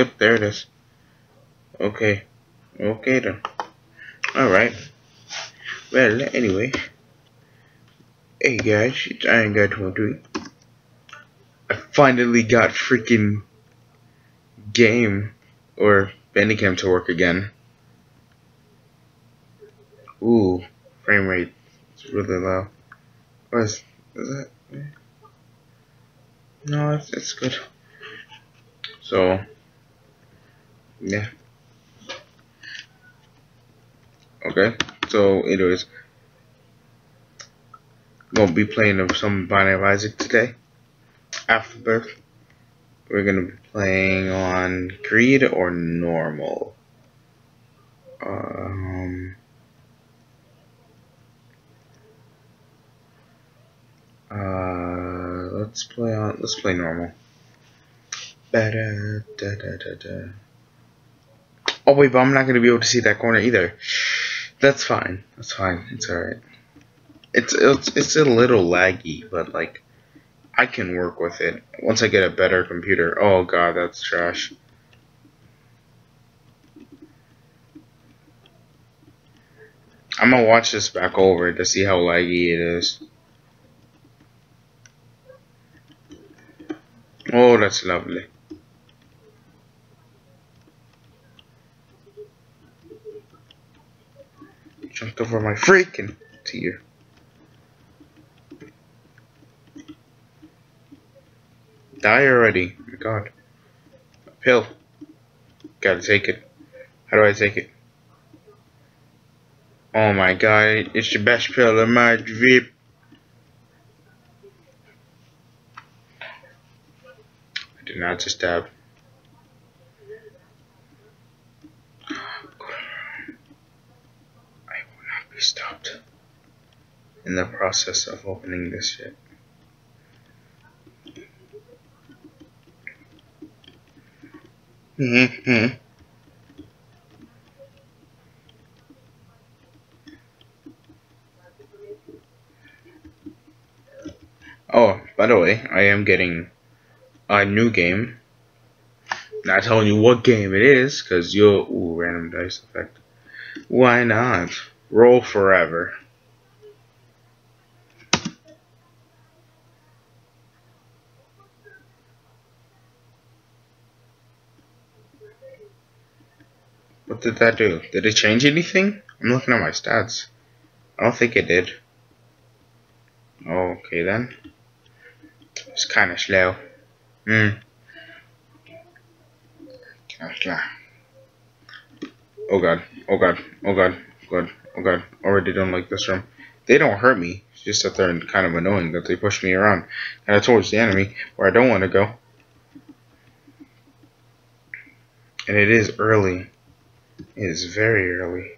Yep, there it is. Okay. Okay then. Alright. Well, anyway. Hey guys, it's Iron Guy 23. I finally got freaking game or Bandicam to work again. Ooh, frame rate. It's really low. What is, is that? No, it's, it's good. So, yeah. Okay, so anyways, gonna be playing some Binding of Isaac today. after Afterbirth. We're gonna be playing on Greed or Normal. Um. Uh, let's play on. Let's play normal. -da, da da da da. Oh wait, but I'm not gonna be able to see that corner either. That's fine. That's fine. It's alright. It's it's it's a little laggy, but like I can work with it once I get a better computer. Oh god, that's trash. I'm gonna watch this back over to see how laggy it is. Oh, that's lovely. Jumped over my freaking tear. Die already. Oh my god. A pill. Gotta take it. How do I take it? Oh my god, it's the best pill in my drip. I did not just stab. I stopped in the process of opening this shit. Mm-hmm. Oh, by the way, I am getting a new game. Not telling you what game it is, because you'll... Ooh, random dice effect. Why not? Roll forever. What did that do? Did it change anything? I'm looking at my stats. I don't think it did. Okay then. It's kinda slow. Hmm. Oh god. Oh god. Oh god. God. Oh god. Already don't like this room. They don't hurt me. It's just that they're kind of annoying that they push me around. Kind of towards the enemy where I don't want to go. And it is early. It is very early.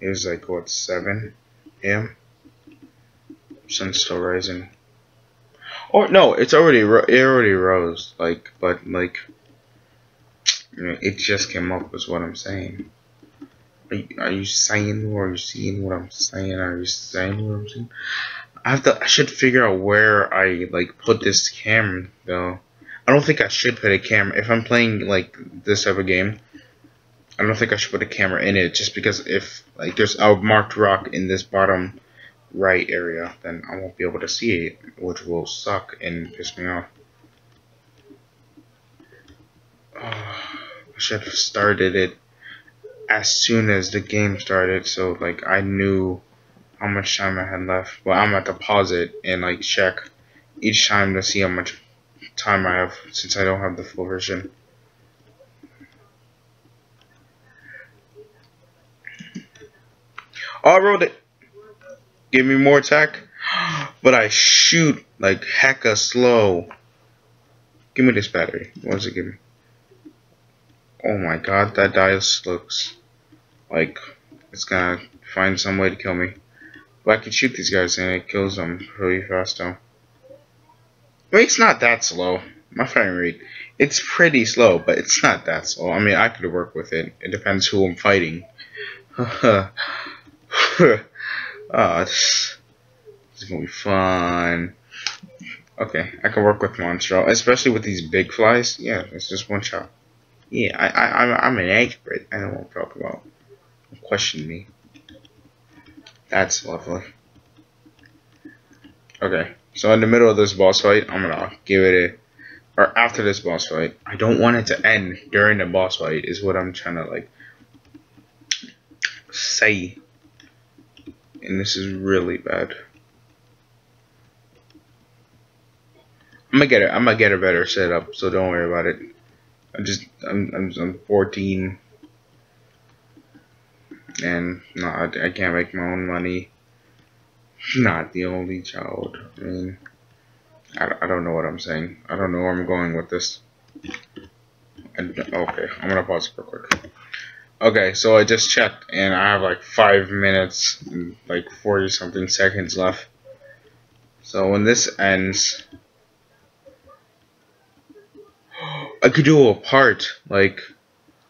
It was like what 7 a.m. Sun's still rising. Or oh, no, it's already it already rose. Like, but like, it just came up. Is what I'm saying. Are you, are you saying or are you seeing what I'm saying? Are you saying what I'm saying? I have to. I should figure out where I like put this camera though. I don't think I should put a camera if I'm playing like this type of game. I don't think I should put a camera in it just because if like there's a marked rock in this bottom right area, then I won't be able to see it, which will suck and piss me off. Oh, I should have started it as soon as the game started, so like I knew how much time I had left. Well, I'm gonna pause it and like check each time to see how much time I have since I don't have the full version. Oh, I wrote it. Give me more attack. But I shoot like hecka slow. Give me this battery. What does it give me? Oh my god, that dice looks like it's gonna find some way to kill me. But I can shoot these guys and it kills them really fast though. Mean, it's not that slow. My frame rate, it's pretty slow, but it's not that slow. I mean, I could work with it. It depends who I'm fighting. oh, ah, this, this is gonna be fun. Okay, I can work with Monstro, especially with these big flies. Yeah, it's just one shot. Yeah, I, I, I'm, an expert. I don't want to talk about. Question me. That's lovely. Okay, so in the middle of this boss fight, I'm gonna give it a, or after this boss fight, I don't want it to end during the boss fight. Is what I'm trying to like say, and this is really bad. I'm gonna get it. I'm gonna get a better setup, so don't worry about it. I just I'm I'm, I'm 14, and no, I, can't make my own money not the only child. I mean, I, I don't know what I'm saying. I don't know where I'm going with this. okay, I'm gonna pause real quick. Okay, so I just checked, and I have like five minutes, and like 40 something seconds left. So when this ends, I could do a part. Like,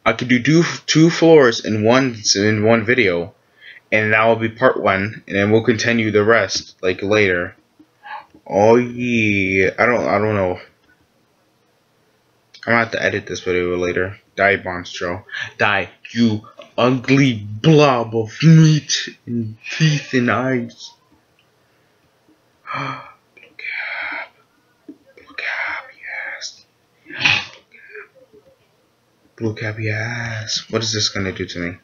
I could do two, two floors in one in one video and that will be part one, and then we'll continue the rest like later. Oh yeah, I don't, I don't know. I'm gonna have to edit this video later. Die, Monstro. Die, you ugly blob of meat and teeth and eyes. Blue cap. Blue cap, yes. Blue cap, yes. What is this gonna do to me?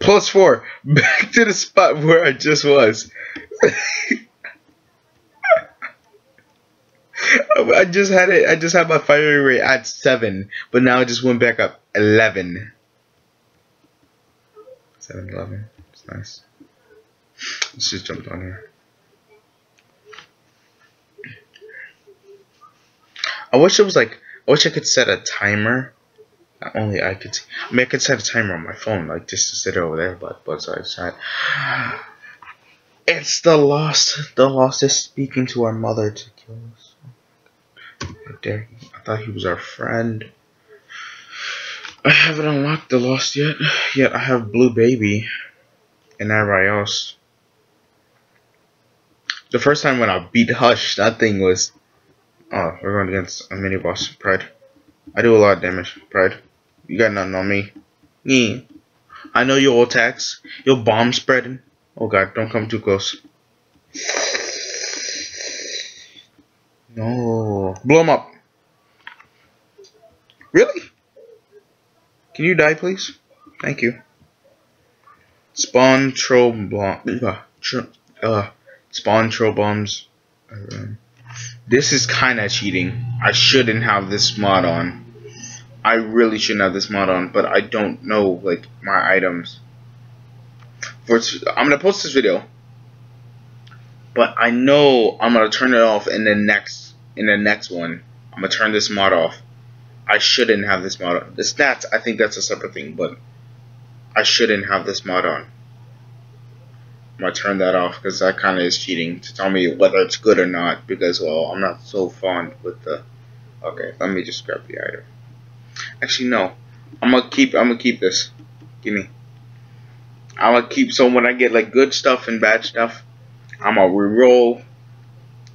Plus four. Back to the spot where I just was. I just had it. I just had my fire rate at seven, but now I just went back up eleven. Seven eleven. It's nice. Let's just jump on here. I wish it was like. I wish I could set a timer not only I could I mean, I could set a timer on my phone, like just to sit over there, but but so I. It's the lost. The lost is speaking to our mother to kill us. How dare? I thought he was our friend. I haven't unlocked the lost yet. Yet I have blue baby, and everybody else. The first time when I beat Hush, that thing was. Oh, we're going against a mini boss, Pride. I do a lot of damage, Pride. You got nothing on me. Yeah. I know your attacks. Your bomb spreading. Oh god, don't come too close. No. Blow him up. Really? Can you die, please? Thank you. Spawn troll bomb. Uh, uh, spawn troll bombs. This is kind of cheating. I shouldn't have this mod on. I really shouldn't have this mod on, but I don't know like my items. For I'm gonna post this video, but I know I'm gonna turn it off in the next in the next one. I'm gonna turn this mod off. I shouldn't have this mod on. The stats, I think that's a separate thing, but I shouldn't have this mod on. I'm gonna turn that off because that kind of is cheating to tell me whether it's good or not. Because well, I'm not so fond with the. Okay, let me just grab the item. Actually, no. I'm gonna keep. I'm gonna keep this. Give me. I'm gonna keep. So when I get like good stuff and bad stuff, I'm gonna re-roll,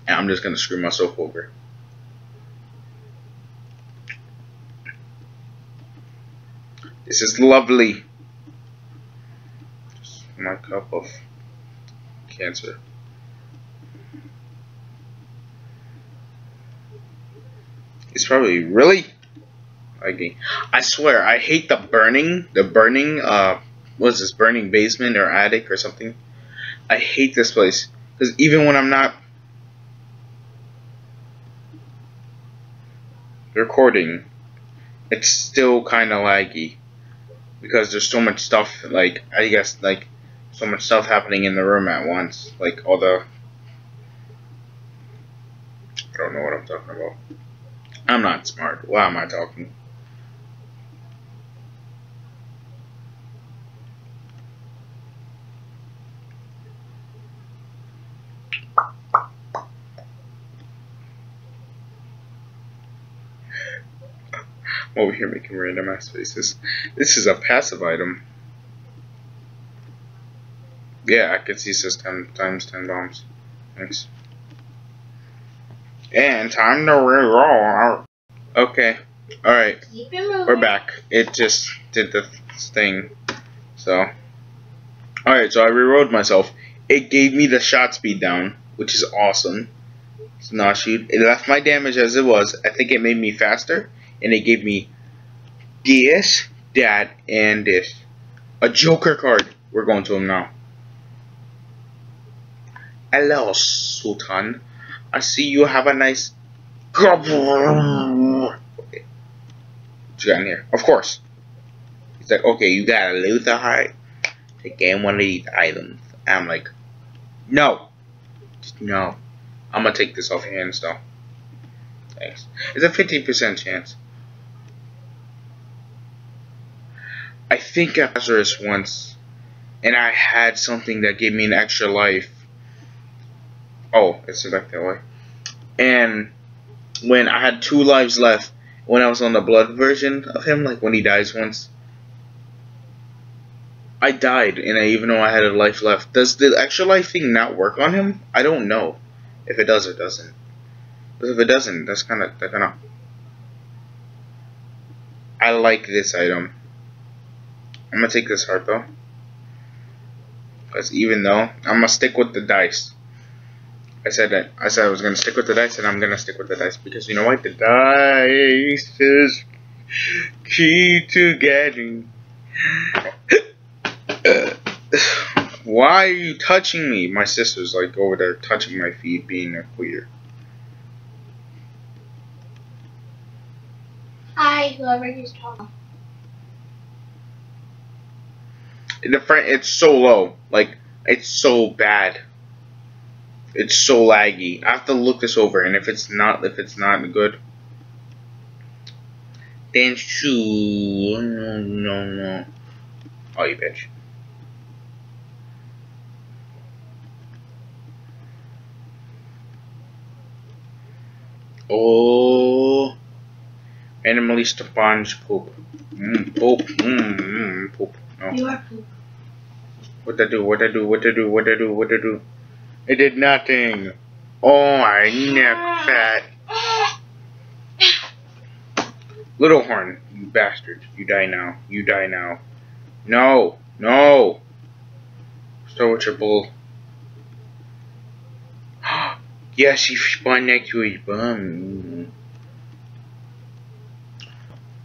and I'm just gonna screw myself over. This is lovely. Just my cup of cancer. It's probably really laggy. I swear, I hate the burning, the burning, uh, what is this, burning basement or attic or something? I hate this place. Because even when I'm not recording, it's still kind of laggy. Because there's so much stuff, like, I guess, like, so much stuff happening in the room at once. Like, all the... I don't know what I'm talking about. I'm not smart. Why am I talking? over here making random ass faces. This is a passive item. Yeah, I can see says 10 times 10 bombs. Thanks. And time to reroll. Okay. Alright. We're back. It just did the thing. So. Alright, so I rerolled myself. It gave me the shot speed down, which is awesome. It's not shoot. It left my damage as it was. I think it made me faster. And it gave me this, that, and this. A Joker card. We're going to him now. Hello, Sultan. I see you have a nice. What here? Of course. He's like, okay, you got a Luther heart. Take in one of these items. And I'm like, no. No. I'm gonna take this off your hands though. Thanks. It's a 15% chance. I think I Lazarus once, and I had something that gave me an extra life. Oh, it's like that way. And when I had two lives left, when I was on the blood version of him, like when he dies once, I died, and I, even though I had a life left, does the extra life thing not work on him? I don't know. If it does, it doesn't. But if it doesn't, that's kind of that kind of. I like this item. I'm gonna take this heart though, because even though I'm gonna stick with the dice. I said that I said I was gonna stick with the dice, and I'm gonna stick with the dice because you know what? The dice is key to getting. Why are you touching me? My sister's like over there touching my feet, being a queer. Hi, whoever he's talking. The front, it's so low. Like it's so bad. It's so laggy. I have to look this over, and if it's not, if it's not good, then shoo. No, no, no. Oh, you bitch. Oh, randomly sponge poop. Mm, poop. Mm, mm, poop. No. You are poop. What I do? What I do? What I do? What I do? What I do? It did nothing. Oh, my neck fat. Little horn, you bastard. You die now. You die now. No. No. Start with your bull. yes, he spun next to his bum.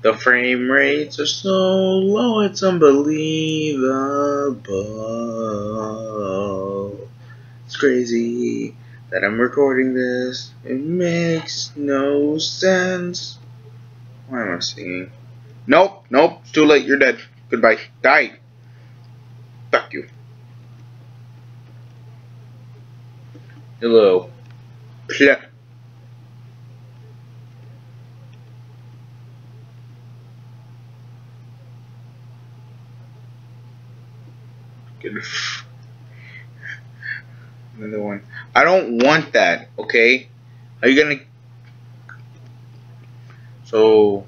The frame rates are so low, it's unbelievable. Crazy that I'm recording this. It makes no sense. Why am I singing? Nope, nope, it's too late, you're dead. Goodbye. Die. Fuck you. Hello. Pl Get Another one. I don't want that, okay? Are you gonna... So...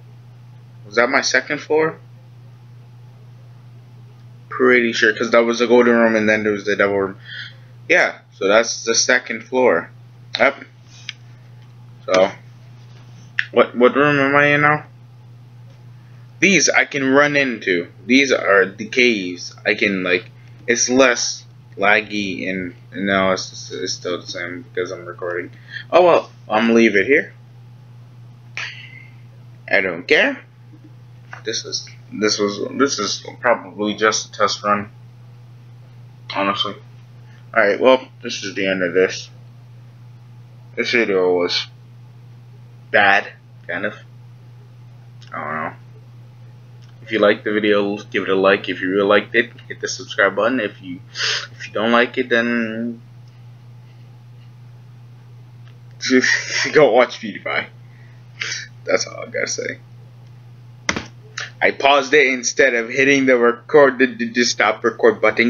Was that my second floor? Pretty sure, because that was the golden room and then there was the devil room. Yeah, so that's the second floor. Yep. So... What, what room am I in now? These I can run into. These are the caves. I can, like... It's less laggy and no, it's, it's still the same because I'm recording. Oh well, I'm gonna leave it here. I don't care. This is this was this is probably just a test run. Honestly. Alright, well, this is the end of this. This video was bad, kind of. I don't know. If you liked the video, give it a like. If you really liked it, hit the subscribe button. If you if you don't like it, then just go watch PewDiePie. That's all I gotta say. I paused it instead of hitting the record, the, the stop record button.